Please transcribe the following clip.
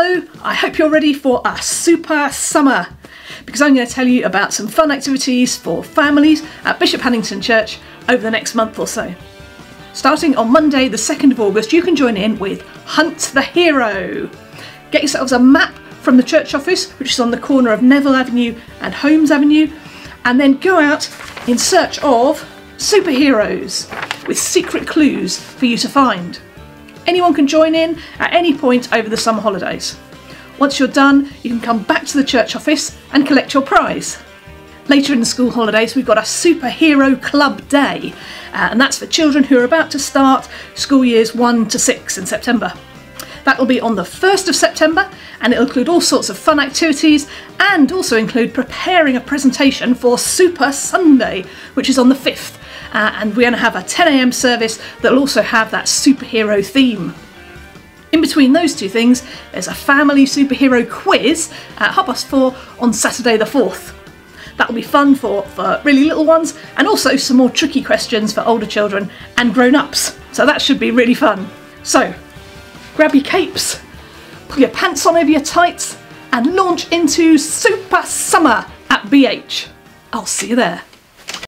Hello, I hope you're ready for a super summer because I'm going to tell you about some fun activities for families at Bishop Hannington Church over the next month or so. Starting on Monday, the 2nd of August, you can join in with Hunt the Hero. Get yourselves a map from the church office, which is on the corner of Neville Avenue and Holmes Avenue, and then go out in search of superheroes with secret clues for you to find. Anyone can join in at any point over the summer holidays. Once you're done, you can come back to the church office and collect your prize. Later in the school holidays, we've got a superhero club day, uh, and that's for children who are about to start school years 1 to 6 in September. That will be on the 1st of September and it'll include all sorts of fun activities and also include preparing a presentation for Super Sunday, which is on the 5th. Uh, and we're going to have a 10am service that'll also have that superhero theme. In between those two things, there's a family superhero quiz at half past four on Saturday the 4th. That'll be fun for, for really little ones and also some more tricky questions for older children and grown ups. So that should be really fun. So, grab your capes, pull your pants on over your tights, and launch into Super Summer at BH. I'll see you there.